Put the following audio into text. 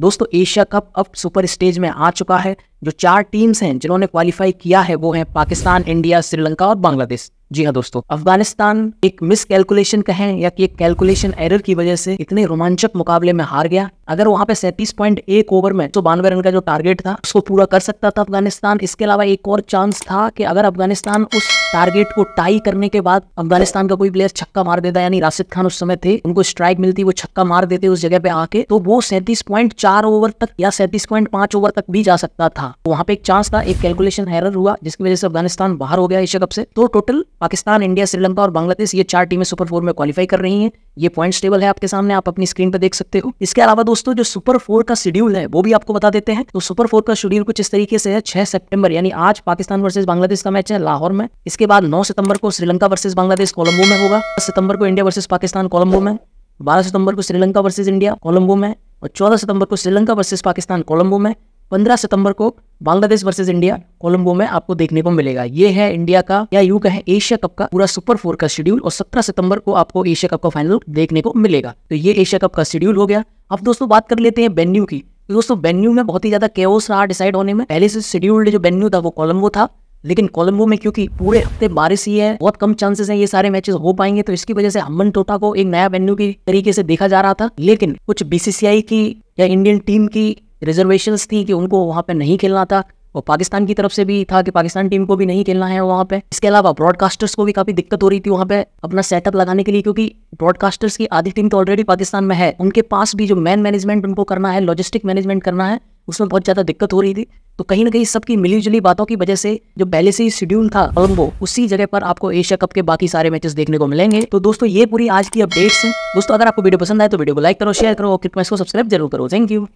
दोस्तों, Asia cup अब super stage में आ चुका है। जो चार टीम्स हैं जिन्होंने क्वालिफाई किया है, वो हैं पाकिस्तान, इंडिया, श्रीलंका और बांग्लादेश। जी हाँ दोस्तों अफ़गानिस्तान एक मिस कैलकुलेशन कहें या कि एक कैलकुलेशन एरर की वजह से इतने रोमांचक मुकाबले में हार गया। अगर वहाँ पे सैंतीस पॉइंट एक ओवर में तो बानवे रन का जो टारगेट था, उसको पूरा कर सकता था अफ़गानिस्तान। इसके अलावा एक और चांस था कि अगर अफ़गानिस्तान उस टारगेट को टाई करने के बाद अफ़गानिस्तान का कोई प्लेयर छक्का मार देता, यानी राशिद खान उस समय थे, उनको स्ट्राइक मिलती, वो छक्का मार देते उस जगह पे आके तो वो सैंतीस पॉइंट चार ओवर तक या सैंतीस पॉइंट पाँच ओवर तक भी जा सकता था। वहाँ पे एक चांस था, एक कैलकुलेशन एरर हुआ, जिसकी वजह से अफ़गानिस्तान बाहर हो गया एशिया कप से तो टोटल पाकिस्तान, इंडिया, श्रीलंका और बांग्लादेश, ये चार टीमें सुपर फोर में क्वालिफाई कर रही हैं। ये पॉइंट्स टेबल है आपके सामने, आप अपनी स्क्रीन पर देख सकते हो। इसके अलावा दोस्तों, जो सुपर फोर का शेड्यूल है, वो भी आपको बता देते हैं। तो सुपर फोर का शेड्यूल कुछ इस तरीके से है, छह सितंबर, यानी आज पाकिस्तान वर्सेज बांग्लादेश का मैच है, लाहौर में। इसके बाद नौ सितंबर को श्रीलंका वर्सेज बांग्लादेश, कोलंबो में होगा। दस सितंबर को इंडिया वर्सेज पाकिस्तान, कोलंबो में। बारह सितंबर को श्रीलंका वर्सेज इंडिया, कोलंबो में। और चौदह सितंबर को श्रीलंका वर्सेज पाकिस्तान, कोलंबो में। पंद्रह सितंबर को बांग्लादेश वर्सेज इंडिया कोलंबो में आपको देखने को मिलेगा। ये है इंडिया का, या यू कहें एशिया कप का पूरा सुपर फोर का शेड्यूल और सत्रह सितंबर को आपको एशिया कप का फाइनल देखने को मिलेगा। तो ये एशिया कप का शेड्यूल हो गया। अब दोस्तों बात कर लेते हैं वेन्यू की। तो दोस्तों वेन्यू में बहुत ही ज़्यादा केओस रहा डिसाइड होने में। पहले से शेड्यूल्ड जो वेन्यू था वो कोलंबो था। लेकिन कोलंबो में क्योंकि पूरे हफ़्ते बारिश ही है, बहुत कम चांसेस हैं ये सारे मैचेस हो पाएँगे। तो इसकी वजह से हम्बन टोटा को एक नया वेन्यू की तरीके से देखा जा रहा था। लेकिन कुछ बीसीसीआई की या इंडियन टीम की रिजर्वेशन थी कि उनको वहाँ पे नहीं खेलना था। और पाकिस्तान की तरफ़ से भी था कि पाकिस्तान टीम को भी नहीं खेलना है वहाँ पे। इसके अलावा ब्रॉडकास्टर्स को भी काफ़ी दिक्कत हो रही थी वहाँ पे अपना सेटअप लगाने के लिए क्योंकि ब्रॉडकास्टर्स की आधी टीम तो ऑलरेडी पाकिस्तान में है। उनके पास भी जो मैन मैनेजमेंट उनको करना है लॉजिस्टिक मैनेजमेंट करना है, उसमें बहुत ज़्यादा दिक्कत हो रही थी। तो कहीं ना कहीं सबकी मिली जुली बातों की वजह से जो पहले से ही शेड्यूल था कोलंबो उसी जगह पर आपको एशिया कप के बाकी सारे मैचेस देखने को मिलेंगे। तो दोस्तों, ये पूरी आज की अपडेट्स हैं। दोस्तों, अगर आपको वीडियो पसंद आए तो वीडियो को लाइक करो शेयर करो, और सब्सक्राइब ज़रूर करो। Thank you